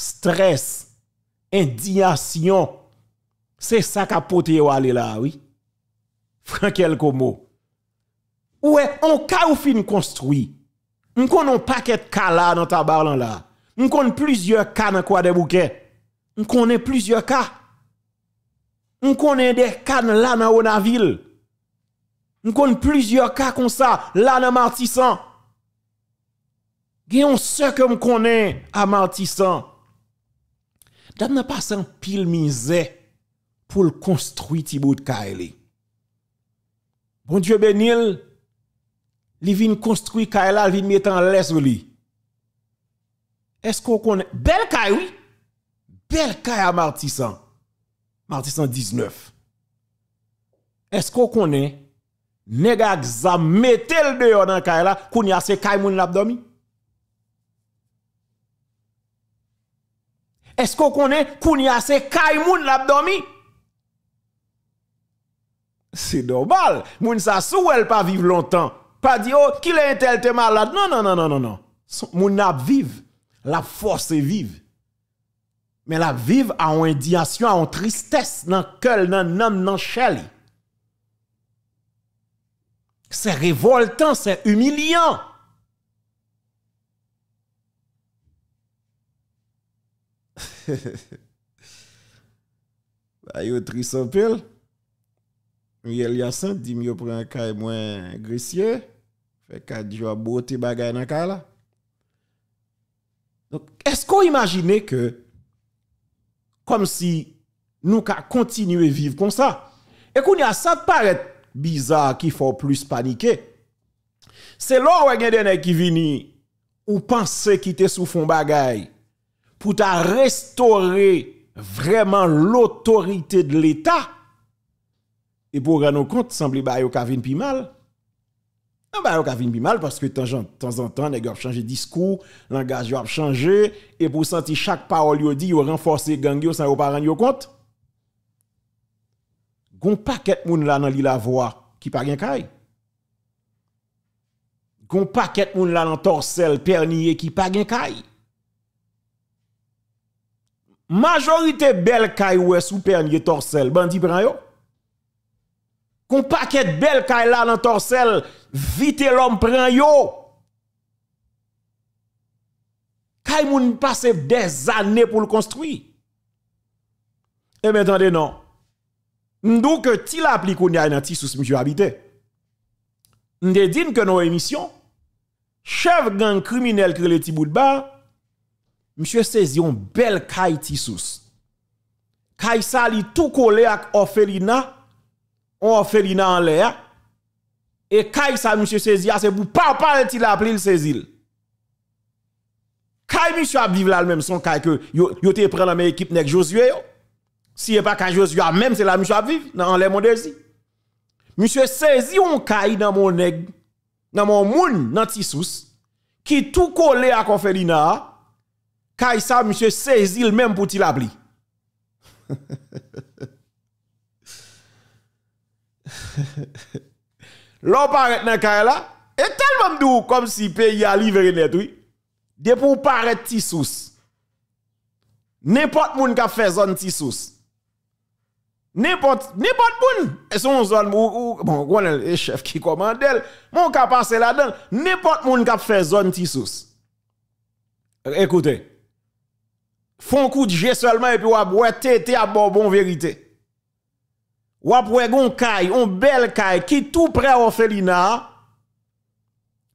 stress, indignation. C'est ça qu'a poté aller là, oui. Frankel Komo. Ouais, on ka ou fin construit? On connaît un paquet de cas là dans ta barre là. On connaît plusieurs cas dans quoi des bouquets. On connaît plusieurs cas. On connaît des cas là dans Onaville. On connaît plusieurs cas comme ça là dans Martissan. Gen ce que me à Martissan. Dame n'a pas un pile misère pour le construire Thibaut de Kaili. Bon Dieu bénil, li vient construire Kaila, il vient mettre en laisse lui. Est-ce qu'on connaît? Belle Kaila oui? Belle Kaila à Martissan. Martissan 19. Est-ce qu'on connaît? Nèg exam mettez le dehors dans Kaila, qu'on y a se Kaila moun? Est-ce qu'on connaît qu'on y a se Kaila moun l'abdomi? C'est normal. Moun sa sou elle pas vivre longtemps. Pas dire oh qu'il est tel te malade. Non non non non non non. Moun n'a vive. La force est vive. Mais la vive a une indignation, a une tristesse dans cœur, dans l'âme, dans. C'est révoltant, c'est humiliant. bah, yo triste un peu. Miel Yassin dit mieux prend un cas moins gressier. Fait quatre jours beauté bagay dans cas là. Donc est-ce qu'on imagine que comme si nous ka continuer vivre comme ça? Et qu'on y a ça paraît bizarre qu'il faut plus paniquer. C'est là où il y a qui viennent ou penser qu'ils te sous fond bagay pour ta restaurer vraiment l'autorité de l'État et pour rendre compte, semble ba yo ka vin pi mal. Non, ba yo ka vin pi mal parce que de temps en temps, les gars changé discours, langage a changé, et pour sentir chaque parole yo dit, yo renforcer gang yo sans pas rendre compte. Gon paquet moun là dans la voix qui pas gen kay. Gon paquet moun là dans torsel pernier qui pas gen kay. Majorité belle kay ou sous pernier torsel, bandi pran yo? Qu'on paquet de belle kay là dans torsel, vite l'homme prend yo. Kay moun passe des années pour le construire. Et maintenant, non. M'dou que ti la pli koun ya nan ti sous monsieur habité. M'de dit que nos émissions, chef gang criminel qui le ti boudba, monsieur saisi un bel caille tissus. Kay sa li tout collé ak orphelina, on orphelina en l'air. Et caille ça monsieur saisi c'est pour papa il a appelé le saisi. Caille monsieur a vivre là même son kay que yo, yo te prend la mes équipe nèg Josué. Yo. Si n'est pas quand Josué même c'est là monsieur a vivre dans les mon désir. Monsieur saisi un caille dans mon nèg, dans mon moun, dans tissus qui tout collé à Orphelina. Kay monsieur saisi le même pour la pli. L'on paraît dans le là, et tellement doux comme si pays a livré net, oui. De pour paraître Tissous. N'importe moun qui fait zone Tissous. N'importe, n'importe moun. Et son zone bon, on le chef qui commande, mon ka passe là-dedans. N'importe moun qui fait zone Tissous. Écoutez. Font coup de seulement et puis ou a tété à bon, bon vérité. Ou après gon kay, on bel kay qui tout près orphelinat.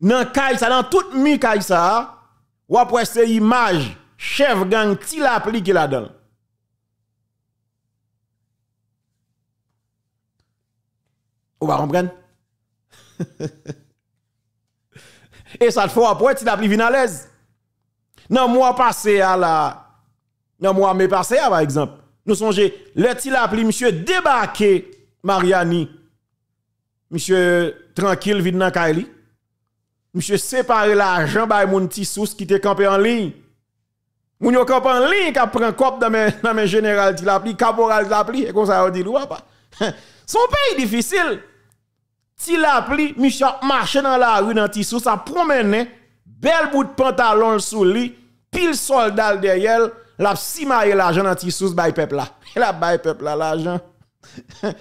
Nan kay ça dans toute mi kay ça. Ou après c'est image chef gang ti la appliqué là-dedans. Ou va comprendre? Et ça te fait après tu l'appliques à l'aise. Non, moi passé à la non moi me passé par exemple. Nous songez, le ti la monsieur débarqué Mariani. Monsieur tranquille vide dans Kaili. Monsieur séparé l'argent par mon petit sous qui te campé en ligne. Moun yo campé en ligne qui prend cop dans mes dans mes général ti la pli, caporal la pli et comme ça on dit pas. Son pays difficile. Ti la pli, monsieur marché dans la rue dans ti sous ça promène bel bout de pantalon sous lui, pile soldat derrière la simaye l'argent dans sous bay peuple là. La bay peuple là l'argent.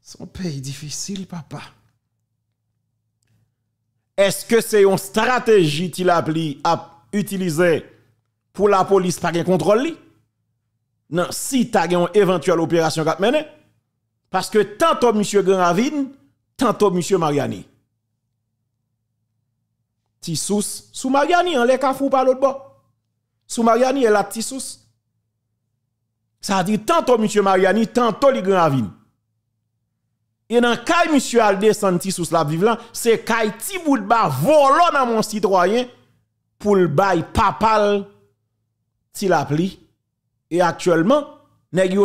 Son pays difficile, papa. Est-ce que c'est une stratégie qu'il a utilisée pour la police pas un contrôle Non, si tu as une éventuelle opération qui mener parce que tantôt M. Granavine, tantôt M. Mariani. Tissous, sous Mariani, on les cafou par l'autre bord. Sous Mariani, elle a Tissous. Ça dit tantôt M. Mariani, tantôt les Granavine. Et dans le monsieur al descend sous la vivant, c'est kay volant dans mon citoyen pour le bail papal la pli. Et actuellement,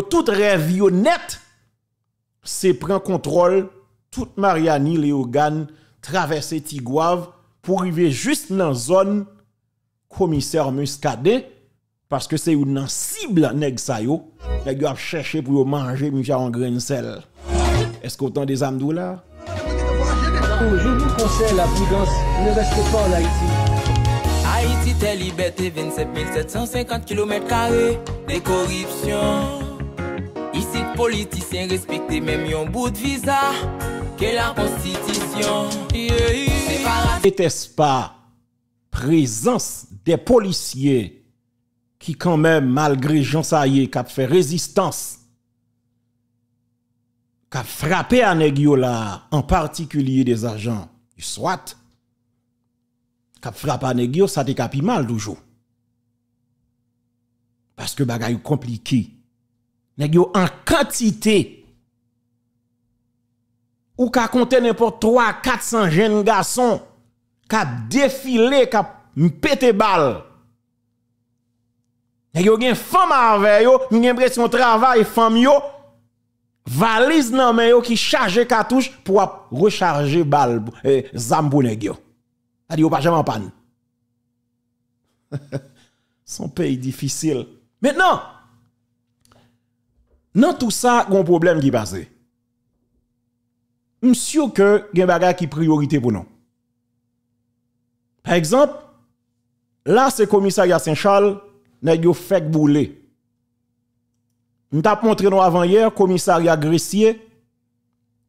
tout rêve net c'est prendre contrôle toute Mariani Léogane traverser Tigouave pour arriver juste dans zone commissaire Muscadet parce que c'est une cible nèg sa yo, nèg yo a chercher pour manger monsieur en grain sel. Est-ce qu'autant des âmes là? Je vous conseille la prudence. Ne restez pas en Haïti. Haïti, t'es liberté, 27 750 km de corruption. Ici, les politiciens respectent même un bout de visa que la constitution. N'était-ce pas présence des policiers qui, quand même, malgré Jean Saillé, qui a fait résistance qui a frappé à là, en particulier des agents du SWAT, qui a frappé à ça te mal toujours. Parce que bagay compliqué. Negio en quantité. Ou ka compter n'importe 3 400 jeunes garçons qui a défilé, qui a pété balle. Negio gen femme avec yo, gen l'impression travail femme yo valise nan men yo qui charge cartouche pour recharger balle eh, zam pour nèg yo. A dit pas jamais en panne. Son pays difficile. Maintenant, dans tout ça, il y a un problème qui passe. Monsieur que gen bagay qui priorité pour nous. Par exemple, là c'est commissariat Saint-Charles, yo fait bouler. Nous t'a montré nous avant hier, commissariat Gressier,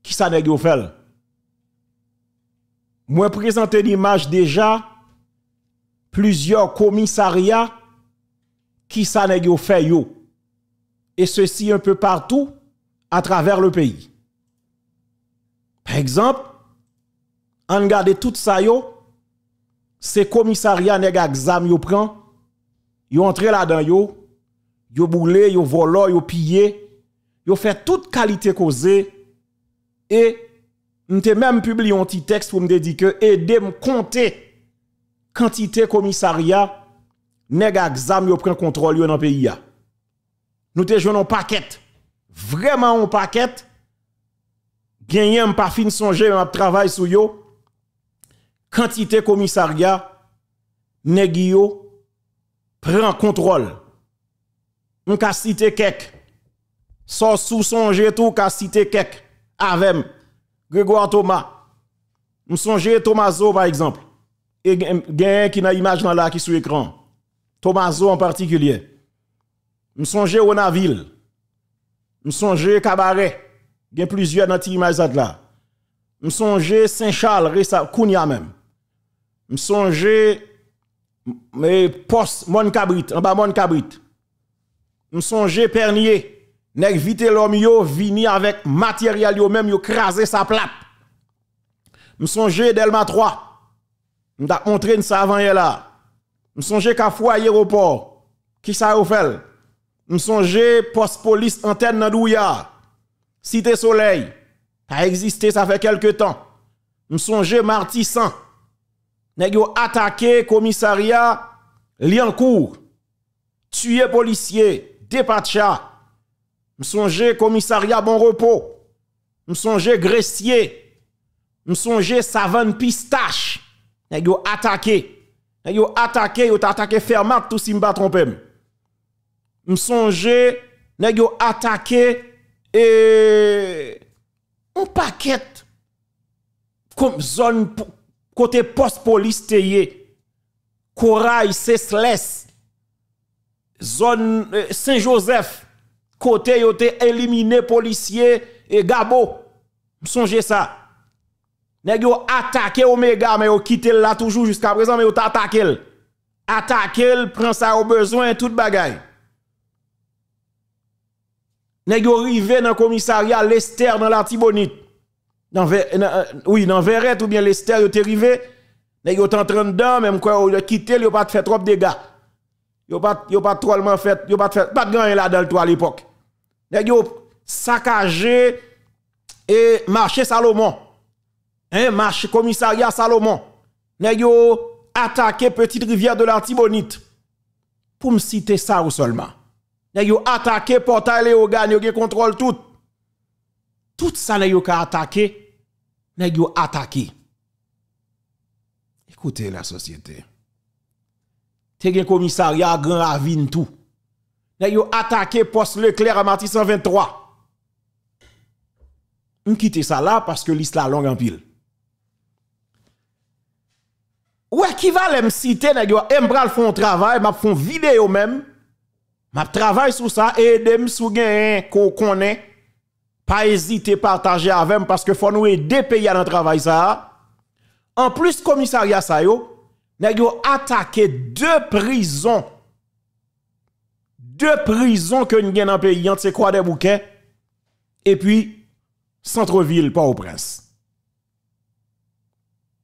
qui ça yo fait? Moi présenter l'image déjà plusieurs commissariats qui ça yo fait. Et ceci un peu partout à travers le pays. Par exemple, on regarde tout ça c'est commissariat nèg exam yo prend, yo entré là-dedans yo, yo boulé, yo volé, yo pillé, yo fait toute qualité causée et m'te même publié un petit texte pour me dire que aider me compter quantité commissariat nèg exam yo prend contrôle yo dans pays Nous te jouons un paquet. Vraiment un paquet. Gagné pas fin songer m'a travail sur yo. Quantité commissariat nèg yo prend contrôle on ka citer quelques. Sans sous songer tout, ka citer quelques. Avec Grégoire Thomas. On songe Thomaso par exemple. Et gen qui n'a image là qui sur écran. Thomaso en particulier. On songe Onaville. On songe Cabaret. Gen plusieurs dans image là. On songe Saint-Charles, Kounia même. On songe mais poste Mon Cabrit, en bas Mon Cabrit. M'songe pernier nèg l'homme yo vini avec matériel yo même yo crasé sa plate. M'songe Delma 3 m'ta montré ça avant là. M'songe ka foyer aéroport qui ça fait? M'songe poste police antenne nan Douya. Cité Soleil. A existé ça fait quelque temps. M'songe Martissan nèg yo attaqué commissariat li en cours tué policier dépatcha m'songe commissariat bon repos m'songe gressier m'songe savane pistache. Nèg yo attaqué nèg yo attaqué yo attaqué fermat tout si m'pas tromper m'songe nèg yo attaqué et un paquet comme zone côté poste police teye, Corail, Cesles, zone euh, Saint-Joseph, côté yo te éliminé policier et Gabo. Songez ça. Nèg yo attaqué Omega mais yo quitté là toujours jusqu'à présent mais yo attaqué. Attaqué, prend ça au besoin tout bagaille. Nèg yo rivé dans commissariat Lester dans la Tibonite. Dans, euh, oui, dans Verret ou bien Lester yo te rivé. Nèg yo en train dedans même quoi yo quitté, yo pas fait trop de dégâts. Yo pas yo pas trop fait, yo pas fait pas gagner là dans le toit à l'époque. Nèg yo saccagé et marché Salomon. Hein, marché commissariat Salomon. Nèg yo attaqué petite rivière de l'Antibonite. Pour me citer ça ou seulement. Nèg yo attaqué portail Léogane, yo contrôle tout. Tout ça nèg yo ka attaqué, nèg attaqué. Écoutez la société. Te gen commissariat Grand Ravine tout. Nèg yo attaqué poste Leclerc à Marti 123. On quitte ça là parce que l'islam longue en pile. Ouais, qui va me citer, nèg yo, m'bral font travail, m'a font vidéo même. M'a travail sur ça et dem sou gen qu'on connaît. pas hésiter partager avec parce que faut nous aider pays dans notre travail ça. En plus commissariat ça yo, nèg yo attaqué deux prisons. Deux prisons que nous avons dans pays, c'est quoi des bouquets et puis centre-ville Port-au-Prince.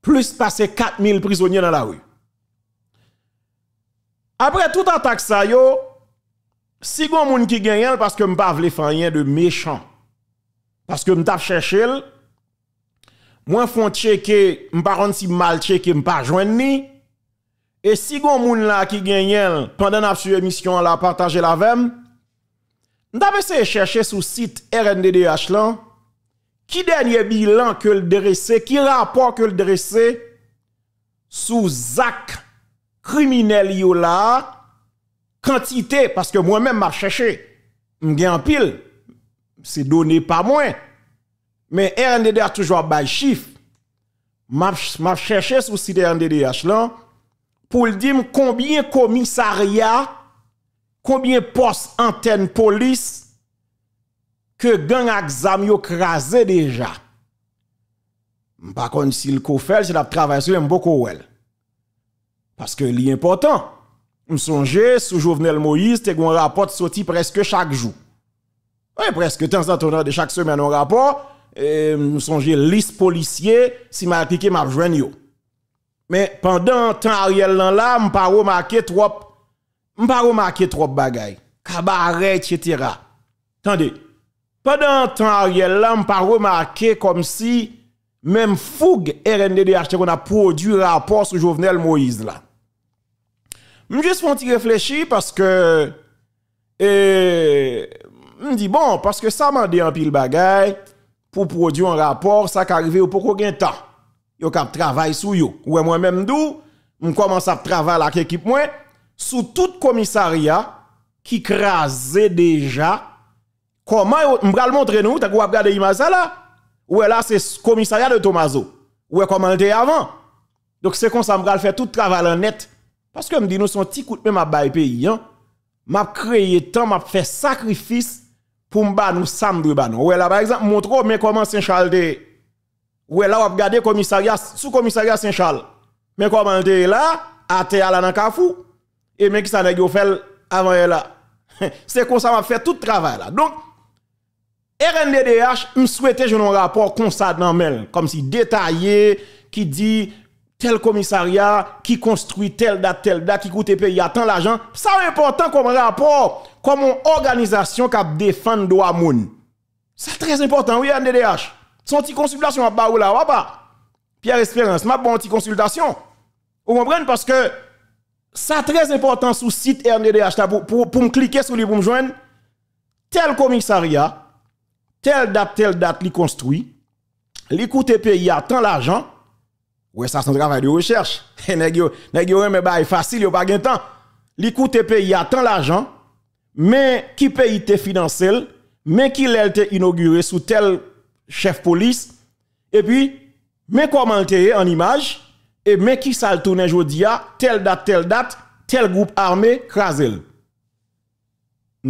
Plus passer 4000 prisonniers dans la rue. Après tout attaque ça yo, si gon moun qui gagne parce que m'pa vle faire rien de méchant Parce que m'tap cherché moi font checker, m'paron si mal checker, m'pa joindre ni. Et si gon moun la ki genyen, pendant ap su émission la partager la vem, m'tap essayer chercher sur site RNDDH là qui dernier bilan que le dressé, qui rapport que le dressé sous zak criminel yo la, quantité, parce que moi-même m'a cherché, m'gen pile, c'est donné pas moins. Mais RNDD a toujours bail chiffre. M'a cherché sous site RNDDH pour le dire combien commissariat, combien postes antenne police, que gang exam yo crasé déjà. Par contre, si le fait, c'est la travail sur beaucoup. Parce que est important. Me songe sous Jovenel Moïse, te un rapport sorti presque chaque jour. Oui, presque temps en temps de chaque semaine un rapport. Et me songe liste policier si m'a appliqué m'a joindre yo. Mais pendant temps Ariel là pas remarqué trop pas remarqué trop bagay. Cabaret etc. Attendez, pendant temps Ariel là, pas remarqué comme si même fougue RNDDH a produit rapport sur Jovenel Moïse là. Je juste font réfléchir parce que et me dit bon parce que ça m'a dit un pile bagaille pour produire un rapport ça qui arrivé au pour de temps. Yo cap travail sur yo. Ouais moi même dou, on commence à travailler avec l'équipe moi sous tout commissariat qui crasait déjà Comment m'bral montrer nous, t'as regarder image là? Ouais là c'est commissariat de Tomaso. Ouais comment était avant? Donc c'est comme ça m'bral fait tout travail en net parce que me dit nous son petit coup main m'a bail pays hein. M'a créé temps, m'a fait sacrifice pour m'ba nous samedi ba Ouais là par exemple montre mais comment Saint-Charles de Ouais là on regarder commissariat sous commissariat Saint-Charles. Mais comment était là à terre là dans Kafou et mais qui ça nèg fait avant là? c'est comme ça m'a fait tout travail là. Donc RNDDH, je souhaitais un rapport comme ça dans mail, comme si détaillé, qui dit tel commissariat, qui construit telle date, telle date, qui coûte pays a tant l'argent. Ça est important comme rapport, comme une organisation qui défend le droit moun. C'est très important, oui, RNDDH. Son petit consultation à Baou là, pas. Pierre Espérance, ma bonne petite consultation. Vous comprenez? Parce que ça très important sur le site RNDDH pour, pour, pour me cliquer sur lui pour me joindre. Tel commissariat, telle date, telle date, li construit, li coûte pays a tant l'argent, ouais, ça c'est un travail de recherche. nèg yo, nèg mais bail facile, yo pas temps. Li coûte pays a tant l'argent, mais qui pays te financé, mais qui l'a été inauguré sous tel chef police, et puis, mais comment en image, et mais qui ça le tourne telle date, telle date, tel groupe armé, krasel.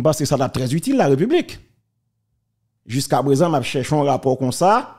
Parce que ça a très utile la République. Jusqu'à présent, m'a cherché un rapport comme ça